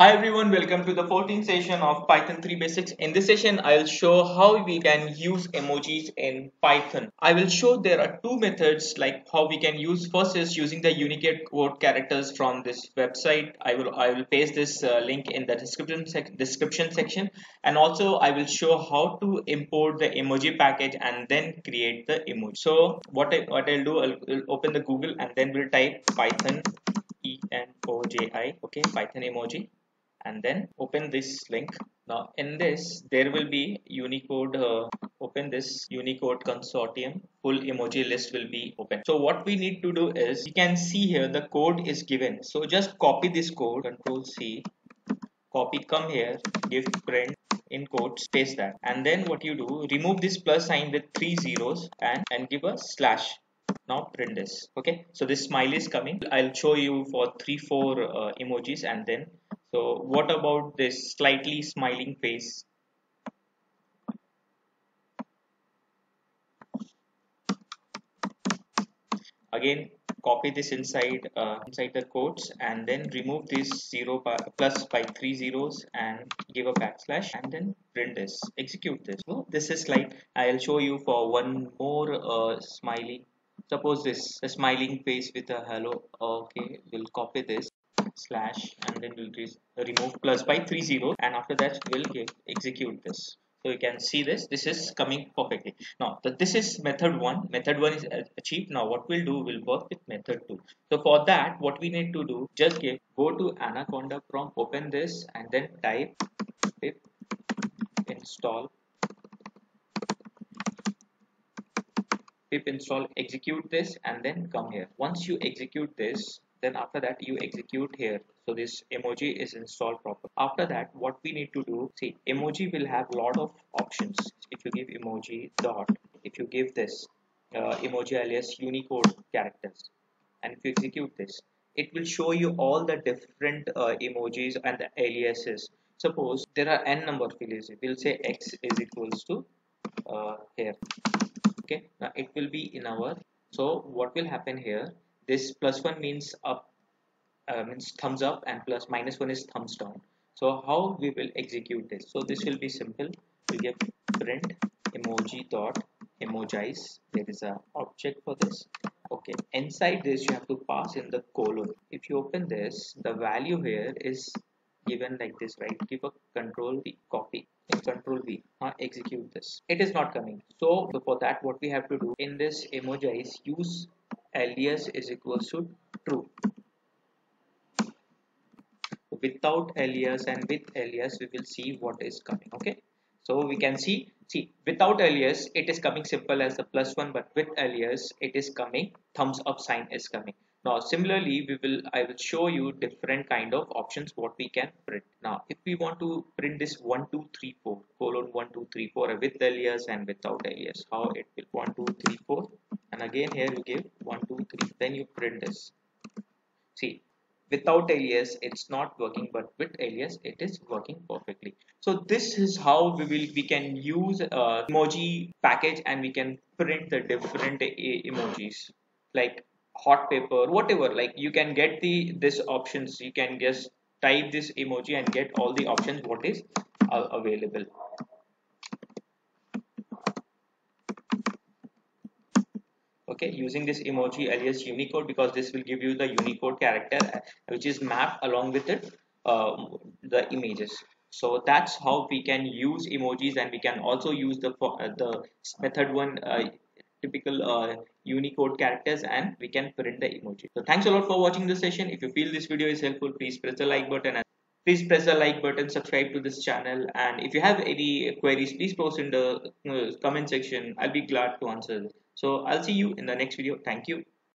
Hi everyone, welcome to the 14th session of Python 3 Basics. In this session, I'll show how we can use emojis in Python. I will show there are two methods like how we can use. First is using the Unicode code characters from this website. I will I will paste this uh, link in the description sec description section, and also I will show how to import the emoji package and then create the emoji. So what I what I'll do, I'll, I'll open the Google and then we'll type Python E N O J I. Okay, Python emoji and then open this link. Now in this there will be unicode uh, open this unicode consortium. Full emoji list will be open. So what we need to do is you can see here the code is given. So just copy this code. Control c. Copy come here. Give print in quotes paste that. And then what you do remove this plus sign with three zeros and and give a slash. Now print this. Okay? So this smiley is coming. I'll show you for three four uh, emojis and then so what about this slightly smiling face? Again, copy this inside uh, inside the quotes and then remove this zero by, plus by three zeros and give a backslash and then print this. Execute this. So this is like I'll show you for one more uh, smiley. Suppose this a smiling face with a halo. Okay, we'll copy this slash and then we'll remove plus by three zero and after that we'll execute this. So you can see this this is coming perfectly. Now this is method one. Method one is uh, achieved. Now what we'll do we'll work with method two. So for that what we need to do just give go to anaconda prompt open this and then type pip install. Pip install execute this and then come here. Once you execute this then after that you execute here. So this emoji is installed proper after that what we need to do see emoji will have lot of options. If you give emoji dot if you give this uh, emoji alias unicode characters and if you execute this it will show you all the different uh, emojis and the aliases. Suppose there are n number of aliases. We'll say x is equals to uh, here. Okay? Now it will be in our so what will happen here this plus one means up uh, means thumbs up and plus minus one is thumbs down. So how we will execute this? So this will be simple. We get print emoji dot emojize. There is a object for this. Okay. Inside this you have to pass in the colon. If you open this the value here is given like this right? Give a control v copy. And control v. Uh, execute this. It is not coming. So for that what we have to do in this emojize use alias is equals to true. Without alias and with alias we will see what is coming okay? So we can see see without alias it is coming simple as the plus one but with alias it is coming thumbs up sign is coming. Now similarly we will i will show you different kind of options what we can print. Now if we want to print this one two three four colon one two three four with alias and without alias how it will one two three four? And again here you give one two three then you print this. See without alias it's not working but with alias it is working perfectly. So this is how we will we can use uh, emoji package and we can print the different emojis. Like hot pepper whatever like you can get the this options. You can just type this emoji and get all the options what is uh, available okay using this emoji alias unicode because this will give you the unicode character uh, which is mapped along with it uh, the images. So that's how we can use emojis and we can also use the uh, the method one uh, typical uh, unicode characters and we can print the emoji. So thanks a lot for watching this session. If you feel this video is helpful please press the like button and please press the like button subscribe to this channel. And if you have any queries please post in the uh, comment section. I'll be glad to answer so I'll see you in the next video. Thank you.